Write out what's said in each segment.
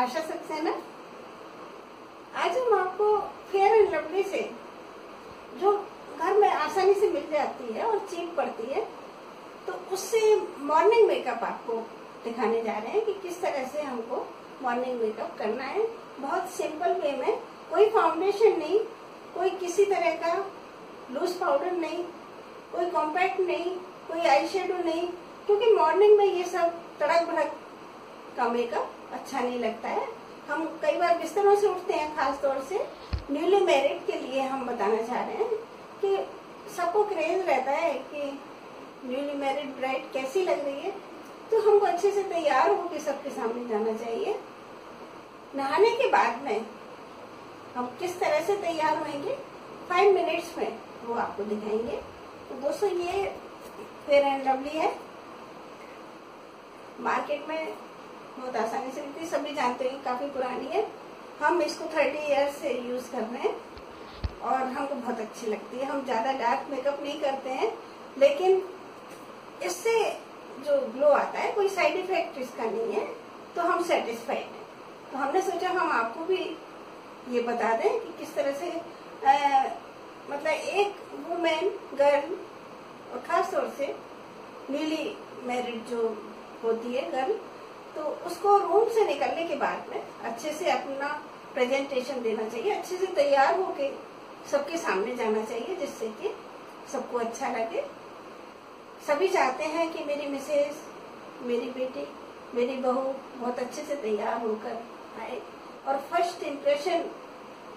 आशा सक्सेना आज हम आपको फेयर एंड लवली से, जो घर में आसानी से मिल जाती है और चीप पड़ती है तो उससे मॉर्निंग मेकअप आपको दिखाने जा रहे हैं कि किस तरह से हमको मॉर्निंग मेकअप करना है। बहुत सिंपल वे में, कोई फाउंडेशन नहीं, कोई किसी तरह का लूज पाउडर नहीं, कोई कॉम्पैक्ट नहीं, कोई आई नहीं, क्योंकि मॉर्निंग में ये सब तड़क भड़क का मेकअप अच्छा नहीं लगता है। हम कई बार बिस्तरों से उठते हैं खास तौर से न्यूली मैरिड के लिए हम बताना चाह रहे हैं कि सबको क्रेज रहता है कि न्यूली मैरिड ब्राइड कैसी लग रही है। तो हमको अच्छे से तैयार होकर सबके सामने जाना चाहिए। नहाने के बाद में हम किस तरह से तैयार होंगे फाइव मिनट्स में वो आपको दिखाएँगे। तो दोस्तों, ये फेयर एंड लवली है। मार्केट में बहुत आसानी से मिलती सभी जानते हैं काफ़ी पुरानी है। हम इसको थर्टी ईयर से यूज़ कर रहे हैं और हमको बहुत अच्छी लगती है। हम ज़्यादा डार्क मेकअप नहीं करते हैं लेकिन इससे जो ग्लो आता है कोई साइड इफ़ेक्ट इसका नहीं है तो हम सेटिस्फाइड हैं। तो हमने सोचा हम आपको भी ये बता दें कि किस तरह से आ, मतलब एक वुमेन गर्ल और खास तौर से न्यूली मैरिड जो होती है गर्ल तो उसको रूम से निकलने के बाद में अच्छे से अपना प्रेजेंटेशन देना चाहिए, अच्छे से तैयार होके सबके सामने जाना चाहिए, जिससे कि सबको अच्छा लगे। सभी चाहते हैं कि मेरी मिसेज मेरी बेटी, मेरी बहू बहुत अच्छे से तैयार होकर आए। और first impression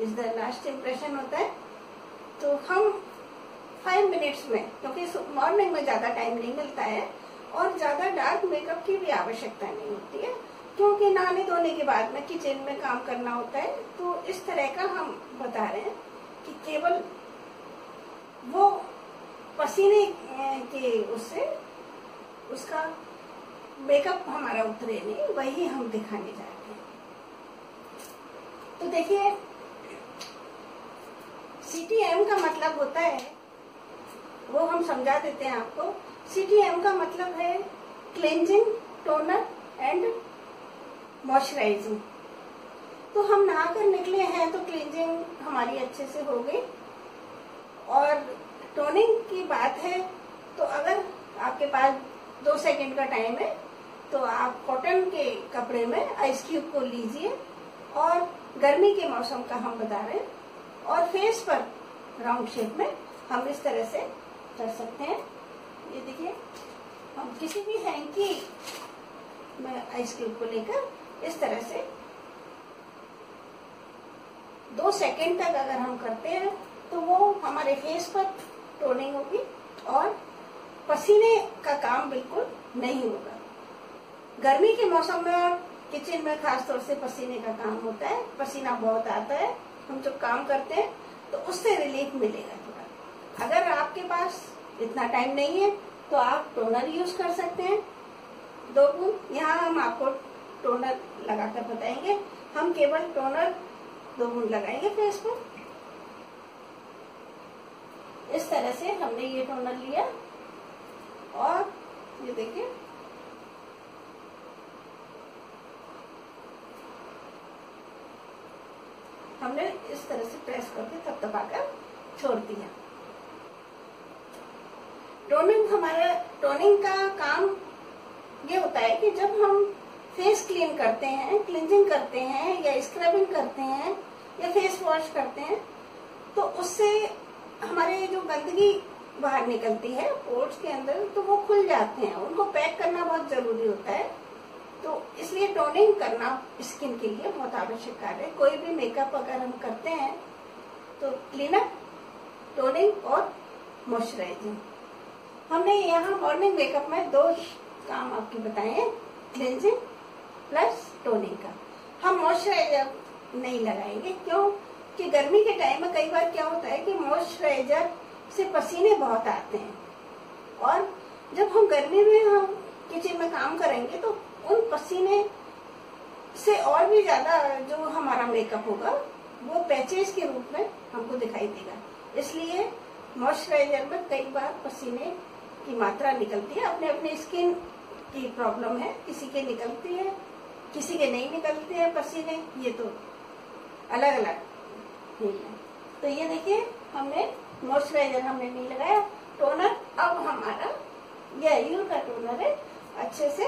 is the last impression होता है। तो हम फाइव मिनट्स में, क्योंकि मॉर्निंग में ज़्यादा टाइम नहीं मिलता है और ज़्यादा डार्क मेकअप की भी आवश्यकता नहीं होती है। क्योंकि नहाने धोने के बाद में किचन में काम करना होता है तो इस तरह का हम बता रहे हैं कि केवल वो पसीने के उससे उसका मेकअप हमारा उतरे नहीं, वही हम दिखाने रहे हैं। तो देखिए सीटीएम का मतलब होता है, वो हम समझा देते हैं आपको सीटीएम का मतलब है क्लेंजिंग टोनर एंड मॉइस्चराइजिंग तो हम नहाकर निकले हैं तो क्लेंजिंग हमारी अच्छे से हो गई। और टोनिंग की बात है तो अगर आपके पास दो सेकंड का टाइम है तो आप कॉटन के कपड़े में आइस क्यूब को लीजिए और गर्मी के मौसम का हम बता रहे हैं। और फेस पर राउंड शेप में हम इस तरह से कर सकते हैं। ये देखिए, हम किसी भी हैंकी में आइस क्यूब को लेकर इस तरह से दो सेकंड तक अगर हम करते हैं तो वो हमारे फेस पर टोनिंग होगी और पसीने का काम बिल्कुल नहीं होगा। गर्मी के मौसम में और किचन में खास तौर से पसीने का काम होता है, पसीना बहुत आता है। हम जब काम करते हैं तो उससे रिलीफ मिलेगा थोड़ा। अगर आपके पास इतना टाइम नहीं है तो आप टोनर यूज़ कर सकते हैं। दो बूंद, यहाँ हम आपको टोनर लगाकर बताएँगे। हम केवल टोनर दो बूंद लगाएँगे फेस पर। इस तरह से हमने ये टोनर लिया। और ये देखिए। हमने इस तरह से प्रेस करके तब दबाकर छोड़ दिया। टोनिंग हमारा, टोनिंग का काम ये होता है कि जब हम फेस क्लीन करते हैं क्लिनजिंग करते हैं या स्क्रबिंग करते हैं या फेस वॉश करते हैं तो उससे हमारे जो गंदगी बाहर निकलती है, पोर्ट्स के अंदर तो वो खुल जाते हैं। उनको पैक करना बहुत ज़रूरी होता है। तो इसलिए टोनिंग करना स्किन के लिए बहुत आवश्यक कार्य है। कोई भी मेकअप अगर हम करते हैं तो क्लीनअप, टोनिंग और मॉइस्चराइजिंग। हमने यहाँ मॉर्निंग मेकअप में दो काम आपके बताए हैं क्लिनजिंग प्लस टोनिंग का। हम मॉइस्चराइजर नहीं लगाएँगे, क्यों? कि गर्मी के टाइम में कई बार क्या होता है कि मॉइस्चराइजर से पसीने बहुत आते हैं। और जब हम गर्मी में हम किचन में काम करेंगे तो उन पसीने से और भी ज़्यादा जो हमारा मेकअप होगा, वो पैचेज के रूप में हमको दिखाई देगा। इसलिए मॉइस्चराइजर में कई बार पसीने की मात्रा निकलती है, अपने अपने स्किन की प्रॉब्लम है, किसी के निकलती है, किसी के नहीं निकलते हैं पसीने, ये तो अलग अलग ठीक है। तो ये देखिए, हमने मॉइस्चराइजर हमने नहीं लगाया टोनर अब हमारा ये आयुर का टोनर है, अच्छे से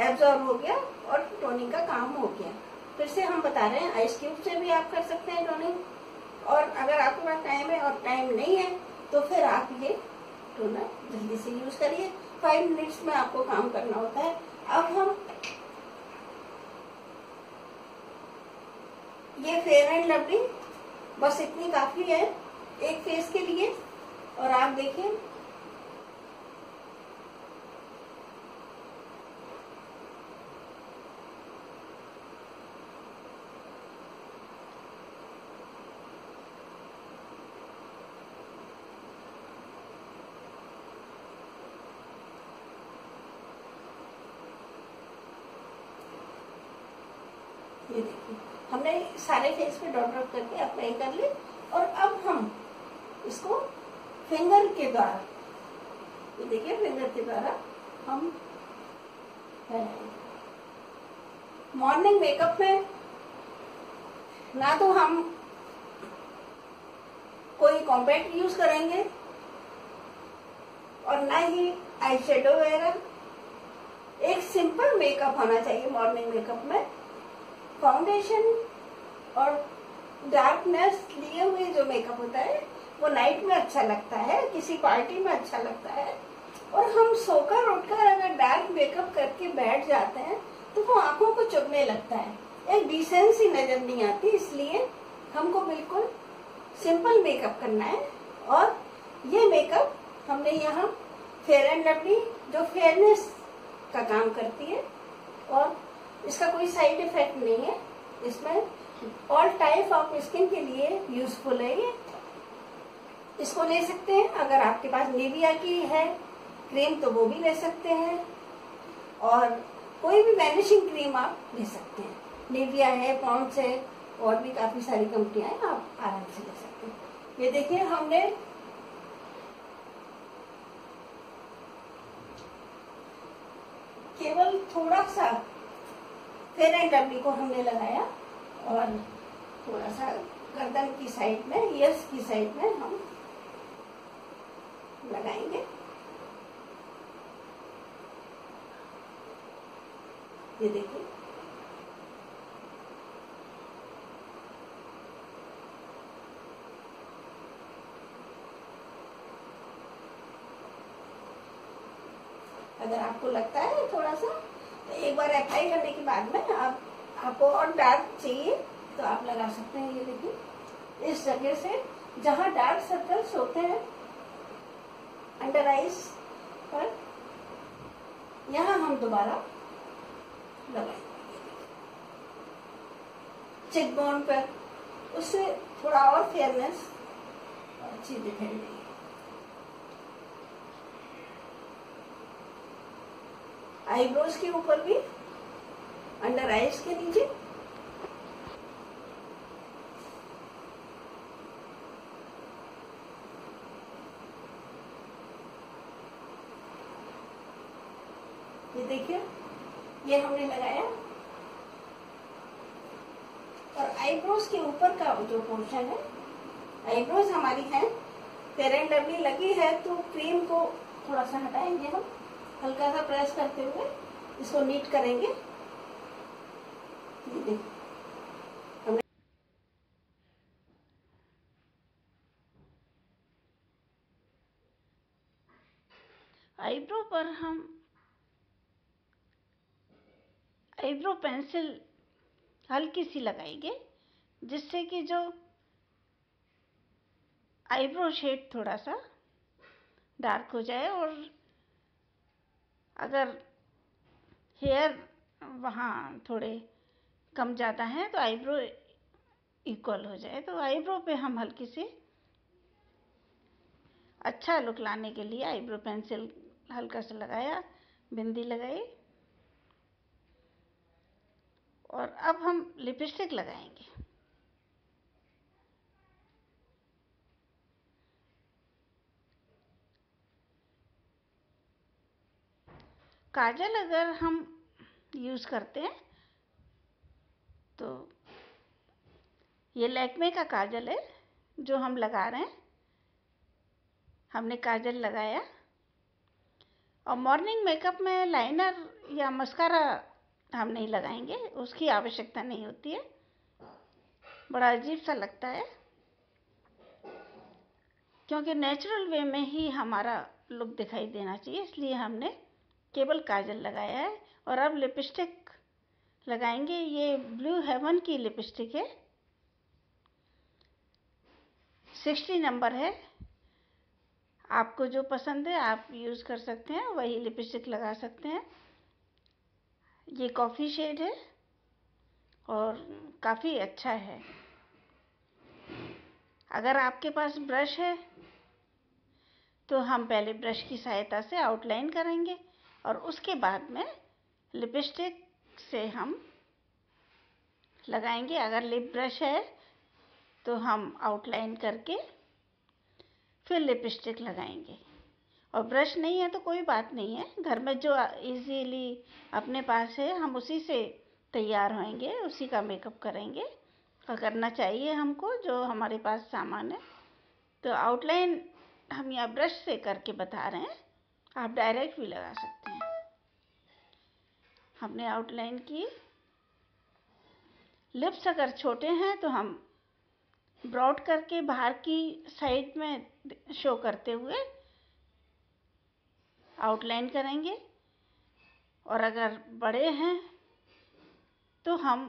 एब्जॉर्ब हो गया और टोनिंग का काम हो गया। फिर से हम बता रहे हैं आइस क्यूब से भी आप कर सकते हैं टोनिंग और अगर आपके पास टाइम है और टाइम नहीं है तो फिर आप ये टोनर जल्दी से यूज़ करिए। फाइव मिनट्स में आपको काम करना होता है। अब हम ये फेयर एंड लवली बस इतनी काफ़ी है। एक फेस के लिए, और आप देखिए ये देखिए। हमने सारे फेस पे डॉट डॉट करके अप्लाई कर ली और अब हम इसको फिंगर के द्वारा, ये देखिए फिंगर के द्वारा हम मॉर्निंग मेकअप में ना तो हम कोई कॉम्पैक्ट यूज़ करेंगे और ना ही आई शेडो वगैरह एक सिंपल मेकअप होना चाहिए मॉर्निंग मेकअप में। फाउंडेशन और डार्कनेस लिए हुए जो मेकअप होता है, वो नाइट में अच्छा लगता है, किसी पार्टी में अच्छा लगता है। और हम सोकर उठकर अगर डार्क मेकअप करके बैठ जाते हैं तो वो आँखों को चुभने लगता है। एक डिसेंसी नज़र नहीं आती, इसलिए हमको बिल्कुल सिंपल मेकअप करना है। और ये मेकअप हमने यहाँ फेयर एंड लवली जो फेयरनेस का काम करती है, और इसका कोई साइड इफ़ेक्ट नहीं है। इसमें ऑल टाइप ऑफ़ स्किन के लिए यूजफुल है ये। इसको ले सकते हैं। अगर आपके पास निविया की है क्रीम तो वो भी ले सकते हैं। और कोई भी वैनिशिंग क्रीम आप ले सकते हैं। निविया है पॉन्ड्स है, और भी काफ़ी सारी कंपनियाँ हैं, आप आराम से ले सकते हैं। ये देखिए, हमने केवल थोड़ा सा फेयर एंड लवली को हमने लगाया और थोड़ा सा गर्दन की साइड में ईयर्स की साइड में हम लगाएँगे। ये देखिए। अगर आपको लगता है थोड़ा सा एक बार अप्लाई करने के बाद में आप, आपको और डार्क चाहिए तो आप लगा सकते हैं ये देखिए। इस जगह से जहाँ डार्क सर्कल्स होते हैं अंडर आइज़ पर, यहाँ हम दोबारा लगाएँगे। चेक बोन पर, उससे थोड़ा और फेयरनेस अच्छी दिखाई आईब्रोज के ऊपर भी अंडर आइज़ के नीचे। ये देखिए, ये हमने लगाया। और आईब्रोज के ऊपर का जो पोर्शन है आईब्रोज हमारी है एंड लवली लगी है तो क्रीम को थोड़ा सा हटाएँगे हम। हल्का सा प्रेस करते हुए इसको नीट करेंगे। आईब्रो पर हम आईब्रो पेंसिल हल्की सी लगाएँगे, जिससे कि जो आईब्रो शेड थोड़ा सा डार्क हो जाए और अगर हेयर वहाँ थोड़े कम ज़्यादा है तो आईब्रो इक्वल हो जाए। तो आईब्रो पे हम हल्की सी अच्छा लुक लाने के लिए आईब्रो पेंसिल हल्का सा लगाया, बिंदी लगाई। और अब हम लिपस्टिक लगाएँगे। काजल अगर हम यूज़ करते हैं तो ये लैक्मे का काजल है जो हम लगा रहे हैं। हमने काजल लगाया। और मॉर्निंग मेकअप में लाइनर या मस्कारा हम नहीं लगाएँगे, उसकी आवश्यकता नहीं होती है। बड़ा अजीब सा लगता है। क्योंकि नेचुरल वे में ही हमारा लुक दिखाई देना चाहिए, इसलिए हमने केवल काजल लगाया है और अब लिपस्टिक लगाएँगे। ये ब्लू हेवन की लिपस्टिक है। सिक्सटी नंबर है। आपको जो पसंद है, आप यूज़ कर सकते हैं, वही लिपस्टिक लगा सकते हैं। ये कॉफ़ी शेड है और काफ़ी अच्छा है। अगर आपके पास ब्रश है तो हम पहले ब्रश की सहायता से आउटलाइन करेंगे। और उसके बाद में लिपस्टिक से हम लगाएँगे। अगर लिप ब्रश है तो हम आउटलाइन करके फिर लिपस्टिक लगाएँगे। और ब्रश नहीं है तो कोई बात नहीं है। घर में जो इजीली अपने पास है, हम उसी से तैयार होंगे, उसी का मेकअप करेंगे। और करना चाहिए हमको जो हमारे पास सामान है। तो आउटलाइन हम यहाँ ब्रश से करके बता रहे हैं। आप डायरेक्ट भी लगा सकते हैं। हमने आउटलाइन की। लिप्स अगर छोटे हैं तो हम ब्रॉड करके बाहर की साइड में शो करते हुए आउटलाइन करेंगे। और अगर बड़े हैं तो हम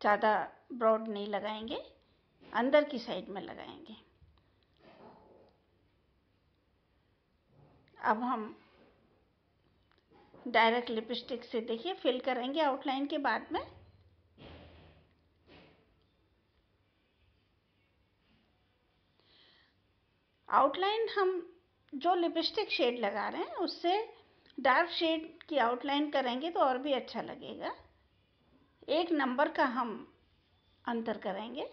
ज़्यादा ब्रॉड नहीं लगाएँगे, अंदर की साइड में लगाएँगे। अब हम डायरेक्ट लिपस्टिक से देखिए फिल करेंगे आउटलाइन के बाद में। आउटलाइन हम जो लिपस्टिक शेड लगा रहे हैं, उससे डार्क शेड की आउटलाइन करेंगे तो और भी अच्छा लगेगा। एक नंबर का हम अंतर करेंगे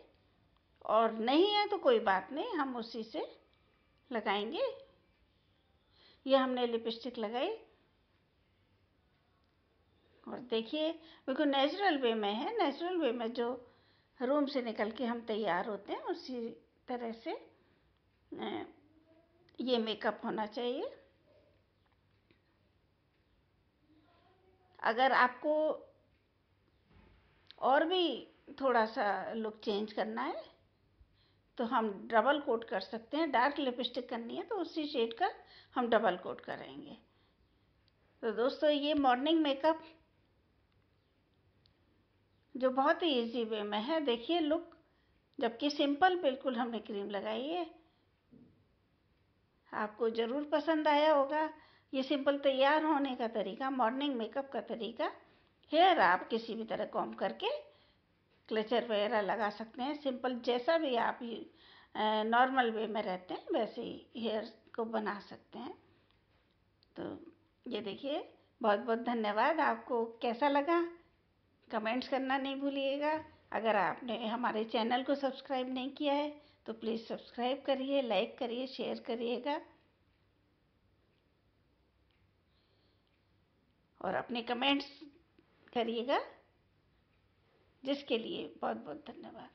और नहीं है तो कोई बात नहीं, हम उसी से लगाएँगे। ये हमने लिपस्टिक लगाई। और देखिए, बिल्कुल नेचुरल वे में है नेचुरल वे में जो रूम से निकल के हम तैयार होते हैं, उसी तरह से ये मेकअप होना चाहिए। अगर आपको और भी थोड़ा सा लुक चेंज करना है तो हम डबल कोट कर सकते हैं। डार्क लिपस्टिक करनी है तो उसी शेड का हम डबल कोट करेंगे। तो दोस्तों, ये मॉर्निंग मेकअप जो बहुत ही इजी वे में है, देखिए लुक जबकि सिंपल बिल्कुल हमने क्रीम लगाई है। आपको ज़रूर पसंद आया होगा। ये सिंपल तैयार होने का तरीका, मॉर्निंग मेकअप का तरीका हेयर आप किसी भी तरह कॉम करके क्लेचर वगैरह लगा सकते हैं। सिंपल जैसा भी आप नॉर्मल वे में रहते हैं, वैसे ही हेयर को बना सकते हैं। तो ये देखिए बहुत बहुत धन्यवाद। आपको कैसा लगा? कमेंट्स करना नहीं भूलिएगा। अगर आपने हमारे चैनल को सब्सक्राइब नहीं किया है तो प्लीज़ सब्सक्राइब करिए, लाइक करिए, शेयर करिएगा। और अपने कमेंट्स करिएगा। जिसके लिए बहुत बहुत धन्यवाद।